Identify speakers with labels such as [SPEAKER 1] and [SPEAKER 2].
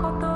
[SPEAKER 1] こと